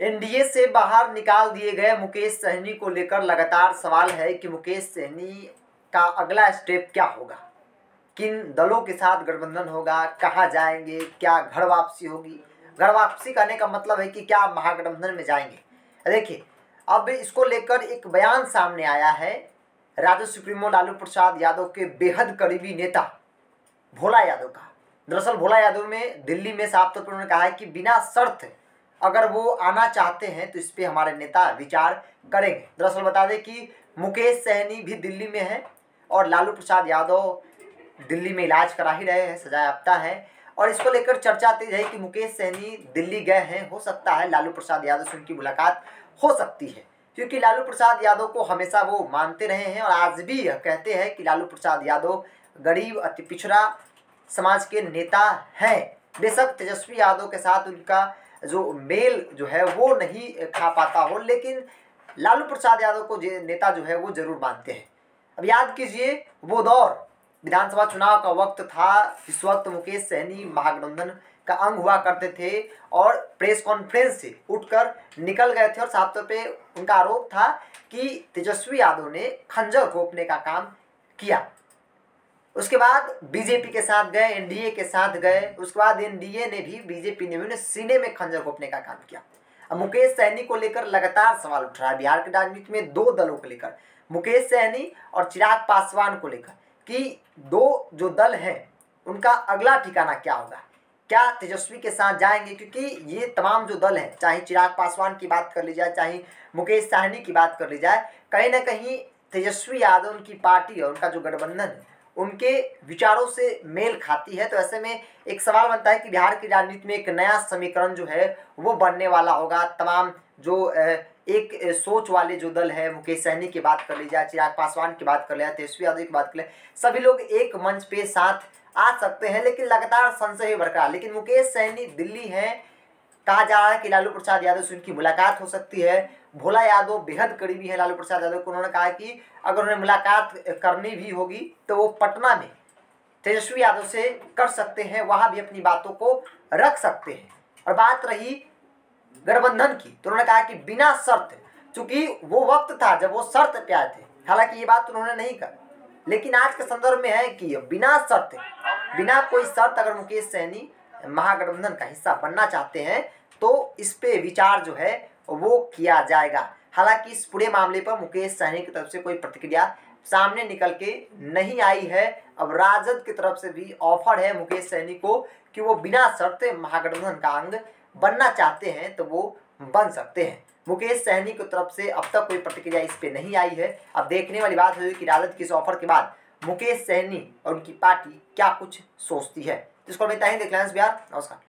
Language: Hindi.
एनडीए से बाहर निकाल दिए गए मुकेश सहनी को लेकर लगातार सवाल है कि मुकेश सहनी का अगला स्टेप क्या होगा? किन दलों के साथ गठबंधन होगा? कहाँ जाएँगे? क्या घर वापसी होगी? घर वापसी करने का मतलब है कि क्या महागठबंधन में जाएँगे? देखिए, अब इसको लेकर एक बयान सामने आया है। राजद सुप्रीमो, लालू प्रसाद यादव के बेहद करीबी नेता भोला यादव का। दरअसल भोला यादव में दिल्ली में साफ़ तौर पर उन्होंने कहा है कि बिना शर्त अगर वो आना चाहते हैं तो इस पर हमारे नेता विचार करेंगे। दरअसल बता दें कि मुकेश सहनी भी दिल्ली में है और लालू प्रसाद यादव दिल्ली में इलाज करा ही रहे हैं सजायाफ्ता है। और इसको लेकर चर्चा तेज है कि मुकेश सहनी दिल्ली गए हैं, हो सकता है लालू प्रसाद यादव से उनकी मुलाकात हो सकती है। क्योंकि लालू प्रसाद यादव को हमेशा वो मानते रहे हैं और आज भी कहते हैं कि लालू प्रसाद यादव गरीब, अति पिछड़ा समाज के नेता हैं। बेशक तेजस्वी यादव के साथ उनका जो मेल जो है वो नहीं खा पाता हो, लेकिन लालू प्रसाद यादव को नेता जो है वो ज़रूर मानते हैं। अब याद कीजिए, वो दौर, विधानसभा चुनाव का वक्त था इस वक्त मुकेश सहनी महागठबंधन का अंग हुआ करते थे और प्रेस कॉन्फ्रेंस से उठकर निकल गए थे और साफ़ तौर पे उनका आरोप था कि तेजस्वी यादव ने खंजर घोपने का काम किया। उसके बाद बीजेपी के साथ गए एनडीए के साथ गए। उसके बाद एनडीए ने भी बीजेपी ने भी सीने में खंजर घोपने का काम किया। अब मुकेश सहनी को लेकर लगातार सवाल उठ रहा है बिहार की राजनीति में दो दलों को लेकर। मुकेश सहनी और चिराग पासवान को लेकर कि दो जो दल हैं, उनका अगला ठिकाना क्या होगा? क्या तेजस्वी के साथ जाएँगे? क्योंकि ये तमाम जो दल हैं, चाहे चिराग पासवान की बात कर ली जाए, चाहे मुकेश सहनी की बात कर ली जाए, कहीं ना कहीं तेजस्वी यादव, उनकी पार्टी और उनका जो गठबंधन है उनके विचारों से मेल खाती है। तो ऐसे में एक सवाल बनता है कि बिहार की राजनीति में एक नया समीकरण जो है, वो बनने वाला होगा। तमाम जो एक सोच वाले जो दल है, मुकेश सहनी की बात कर ली जाए चिराग पासवान की बात कर लिया तेजस्वी यादव की बात कर ले सभी लोग एक मंच पे साथ आ सकते हैं, लेकिन लगातार संशय बरकरार लेकिन मुकेश सहनी दिल्ली हैं कहा जा रहा है कि लालू प्रसाद यादव से उनकी मुलाकात हो सकती है। भोला यादव बेहद करीबी है लालू प्रसाद यादव को। उन्होंने कहा कि अगर उन्हें मुलाकात करनी भी होगी तो वो पटना में तेजस्वी यादव से कर सकते हैं, वहाँ भी अपनी बातों को रख सकते हैं। और बात रही गठबंधन की तो उन्होंने कहा कि बिना शर्त, चूँकि वो वक्त था जब वो शर्त पे आए थे। हालाँकि ये बात उन्होंने नहीं कर लेकिन आज के संदर्भ में है कि बिना शर्त, बिना कोई शर्त अगर मुकेश सैनी महागठबंधन का हिस्सा बनना चाहते हैं तो इस पे विचार जो है, वो किया जाएगा। हालाँकि इस पूरे मामले पर मुकेश सहनी की तरफ़ से कोई प्रतिक्रिया सामने निकल के नहीं आई है। अब राजद की तरफ़ से भी ऑफ़र है मुकेश सहनी को कि वो बिना शर्त महागठबंधन का अंग बनना चाहते हैं तो वो बन सकते हैं। मुकेश सहनी की तरफ़ से अब तक कोई प्रतिक्रिया इस पर नहीं आई है। अब देखने वाली बात होगी कि राजद की इस ऑफ़र के बाद मुकेश सहनी और उनकी पार्टी क्या कुछ सोचती है। जिसको देख लें बिहार नमस्कार।